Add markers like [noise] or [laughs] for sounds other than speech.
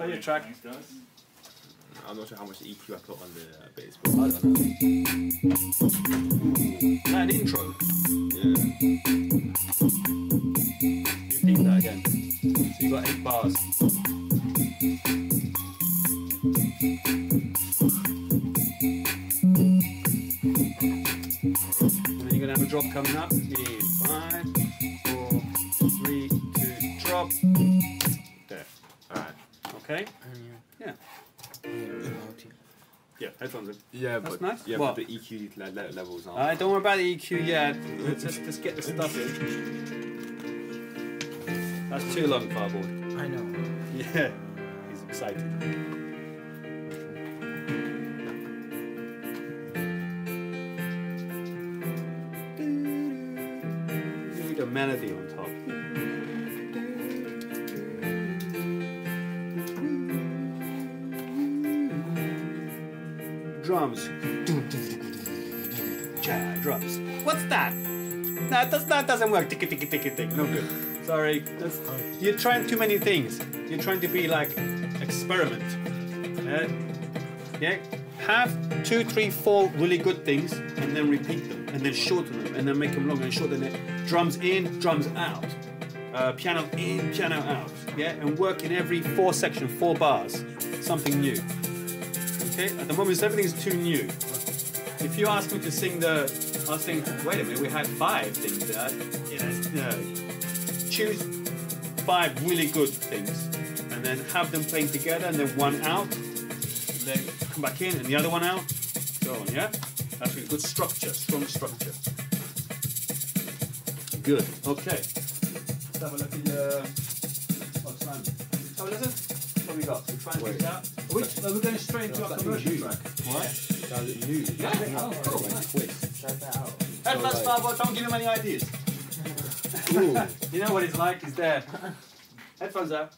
Play your track. Thanks, guys. I'm not sure how much EQ I put on the uh, bass, but I don't know. An intro. Yeah. Repeat that again. So you've got eight bars. And then you're gonna have a drop coming up in five, four, three, two, drop. There. Alright. Okay? Yeah. Yeah, headphones in. Yeah, That's but nice. yeah, What? but the EQ le- le- levels aren't. Alright, don't worry about the EQ yet. Let's just, just get the [laughs] stuff in. That's too long, Fireboard. I know. Yeah, he's excited. You need a melody on top. Drums. Ja, drums. What's that? No, that's, that doesn't work. No good. Sorry. That's, you're trying too many things. You're trying to be like experiment. Yeah. yeah. Have two, three, four really good things, and then repeat them, and then shorten them, and then make them longer and shorten it. Drums in, drums out. Uh, piano in, piano out. Yeah, and work in every four section, four bars. Something new. At the moment, everything's too new. If you ask me to sing the, I'll sing. Wait a minute, we had five things. Uh, you know, no. Choose five really good things, and then have them playing together, and then one out, and then come back in, and the other one out. So on, yeah. That's really good structure, strong structure. Good. Okay. Let's have a look at your. Oh, Simon. Have a listen. What we got? We try and figure it out. Are we, are we going straight into our commercial track? What? Yeah. Oh, cool. Check that out. Headless Fireboy, don't give him any ideas. [laughs] you know what it's like, he's there. Headphones out.